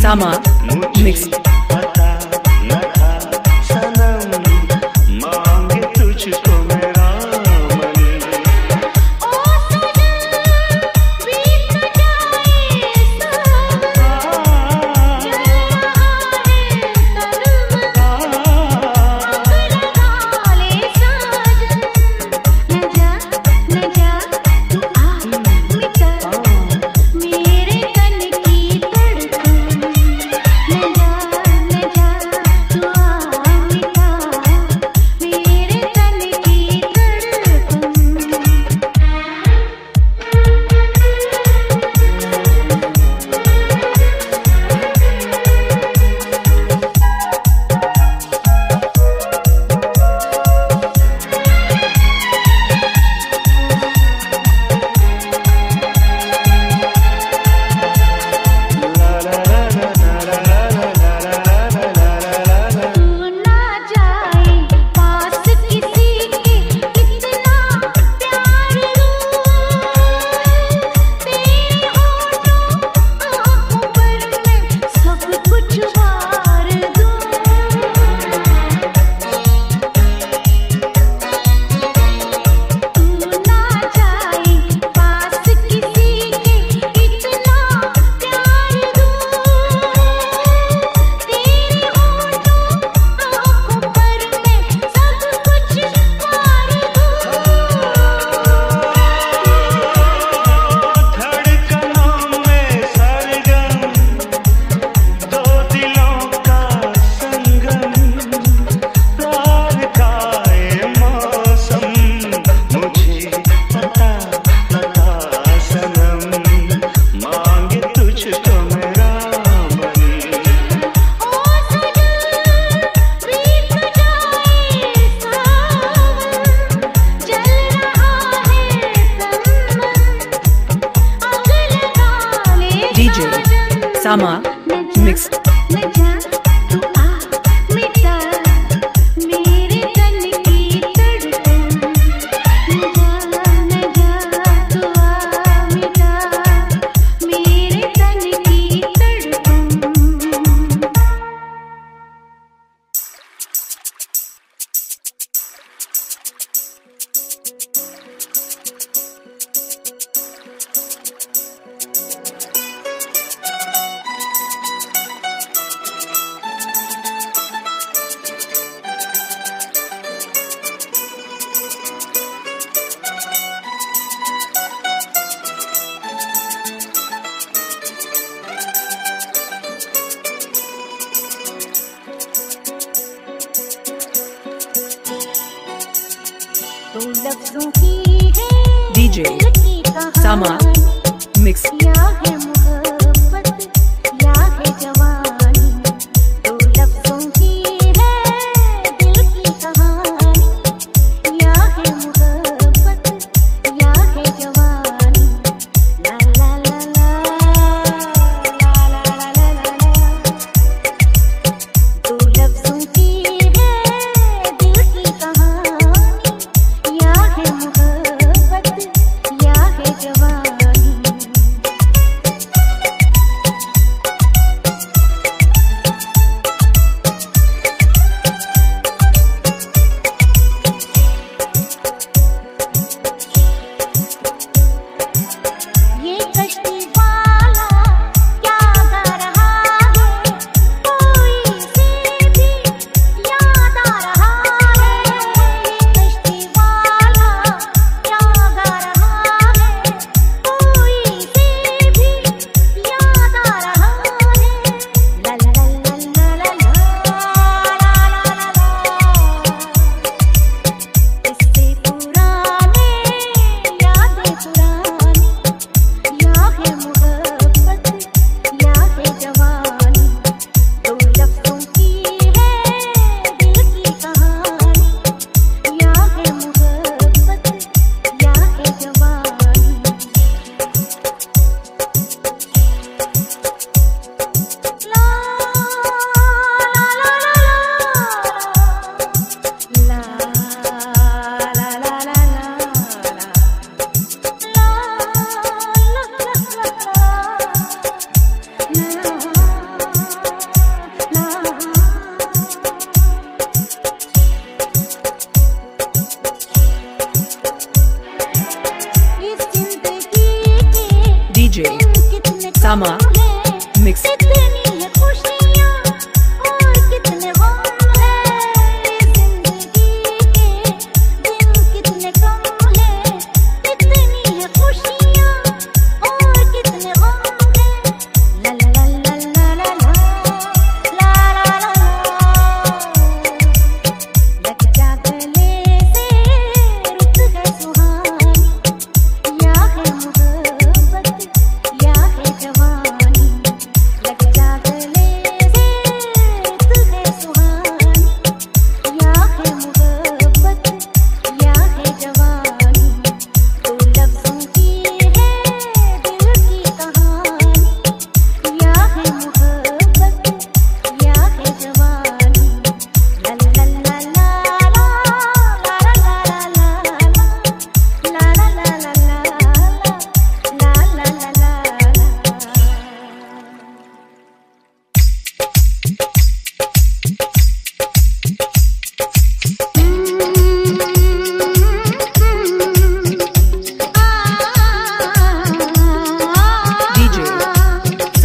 Summer mixed.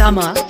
summer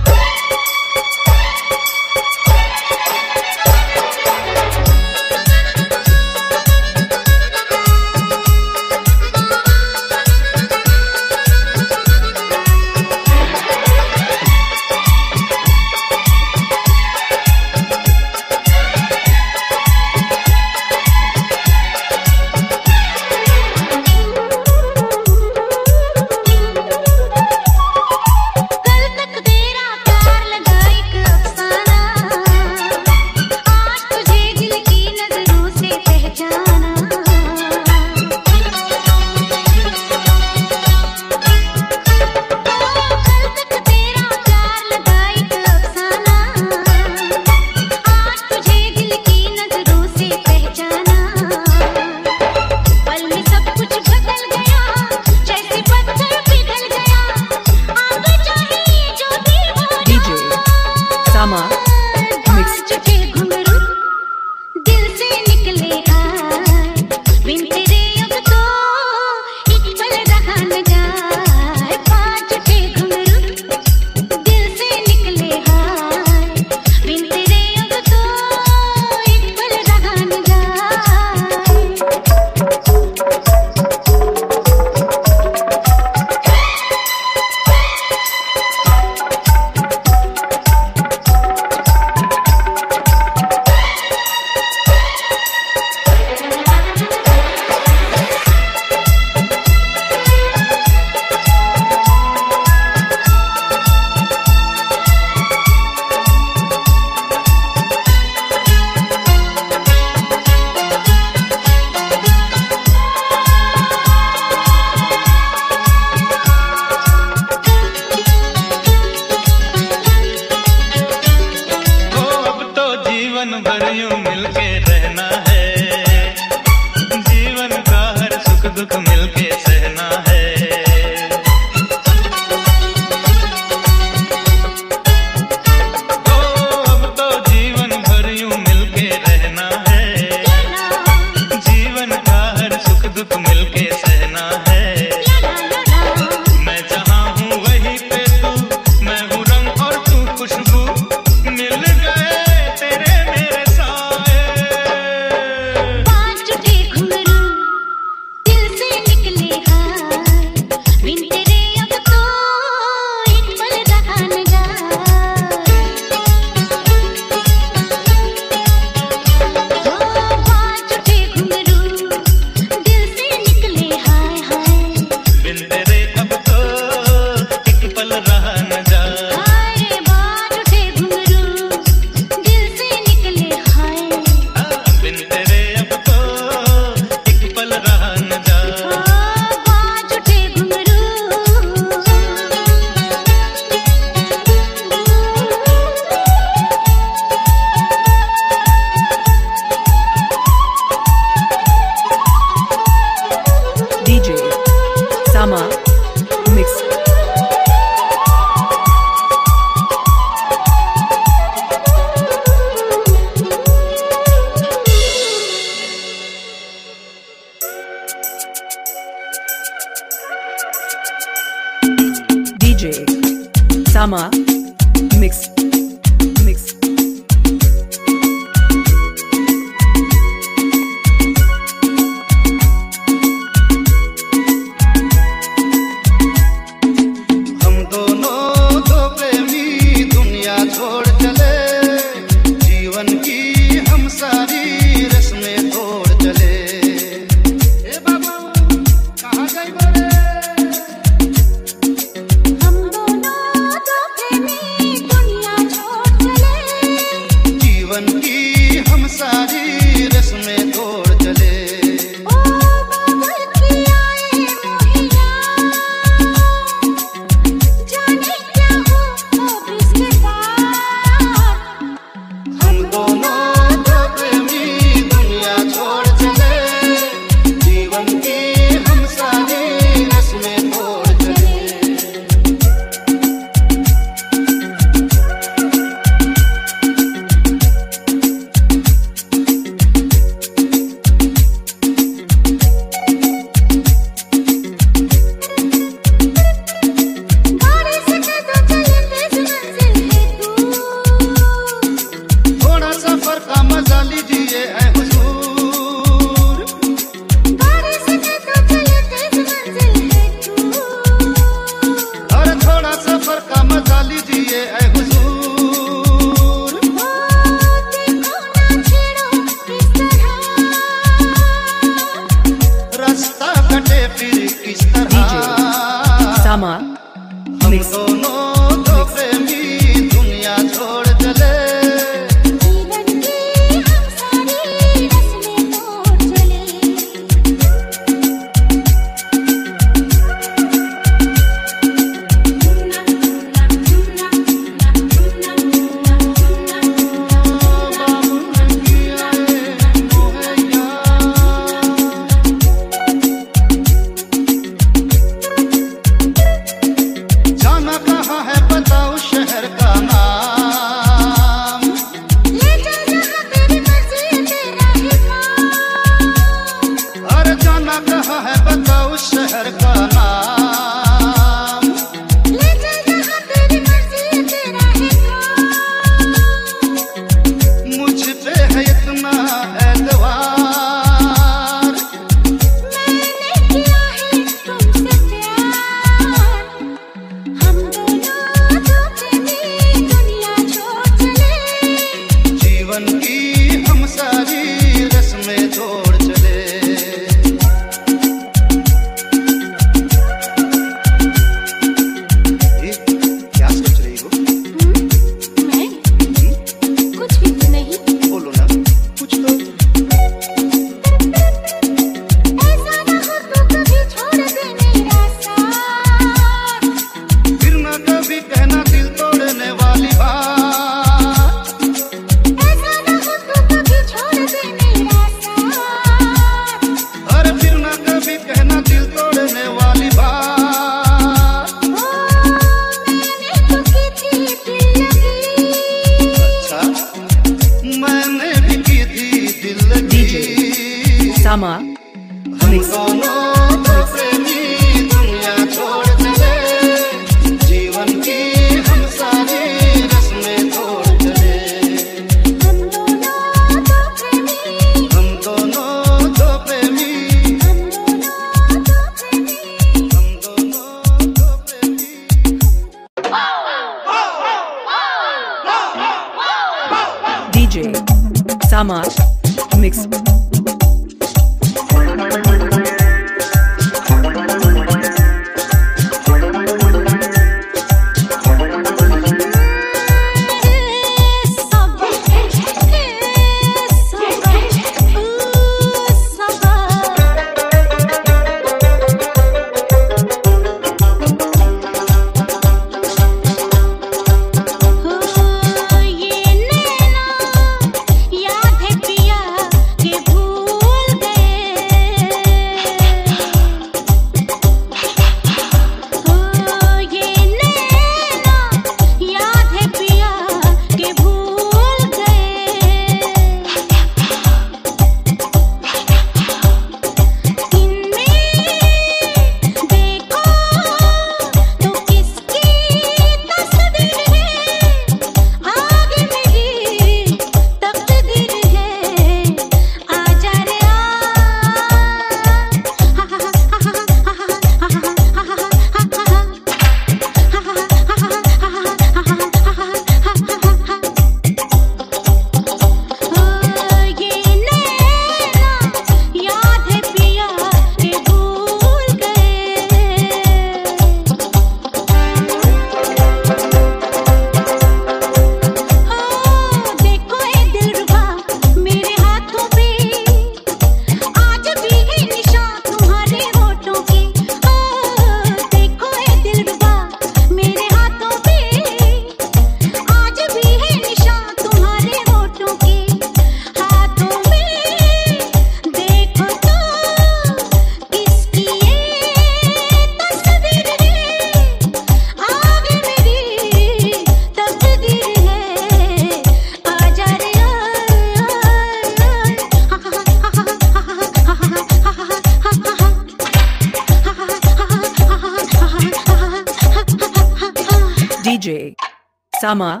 I'm a.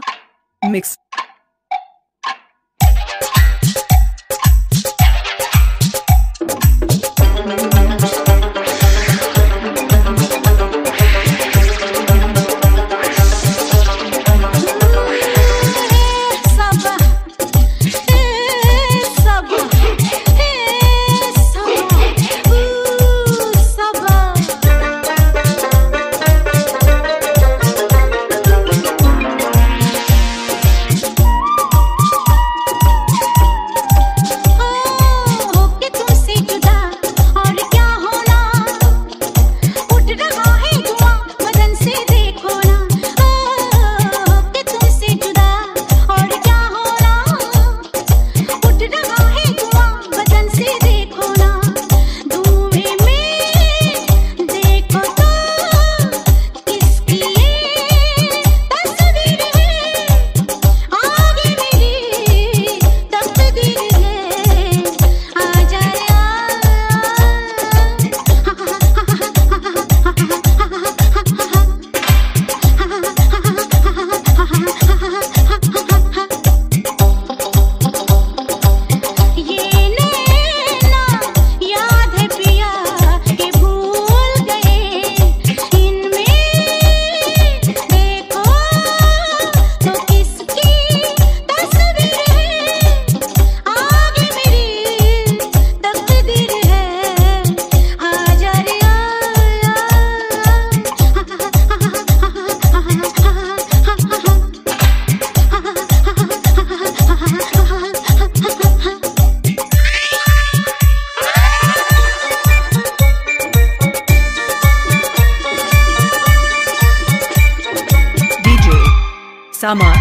Summer.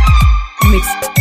Mixed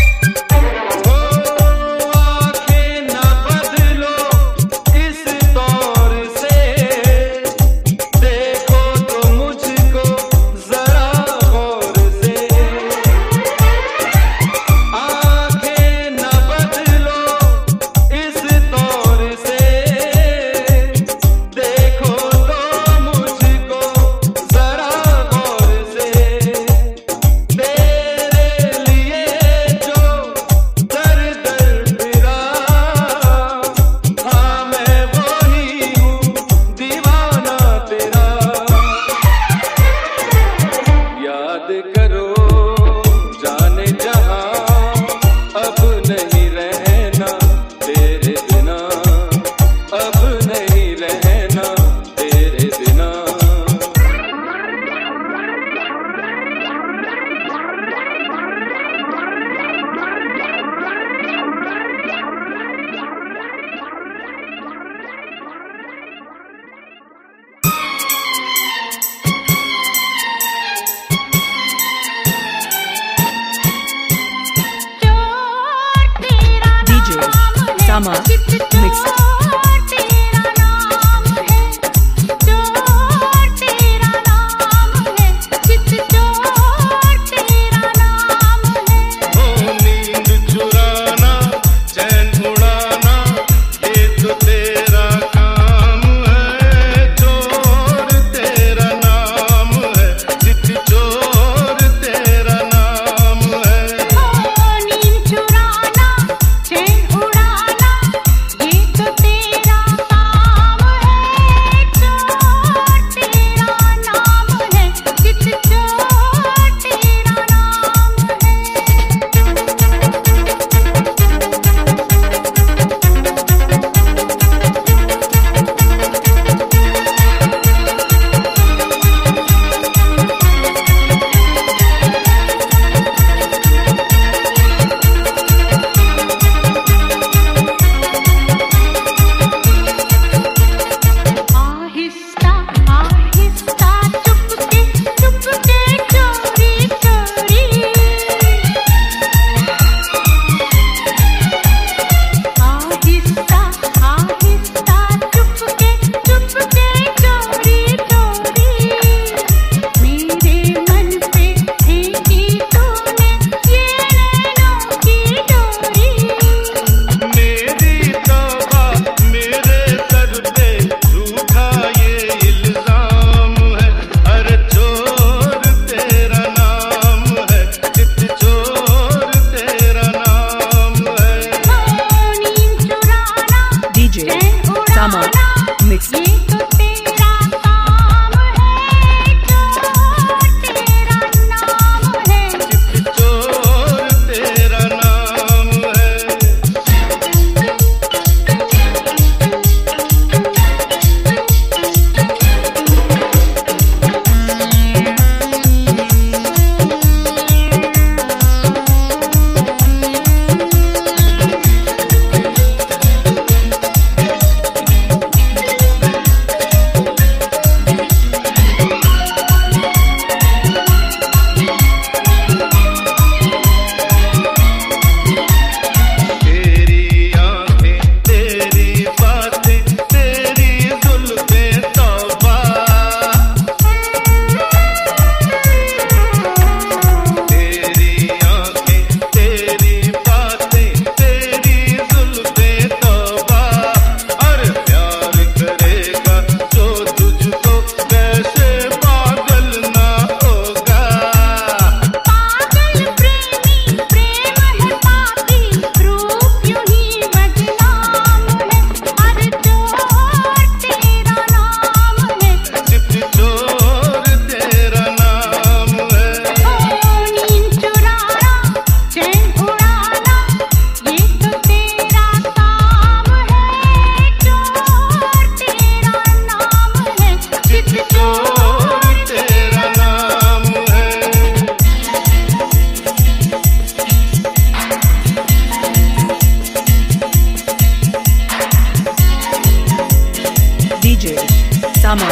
Sama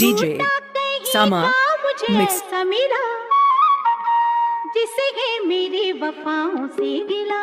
DJ Sama mix समीरा जिसे है मेरी वफाओं से गिला।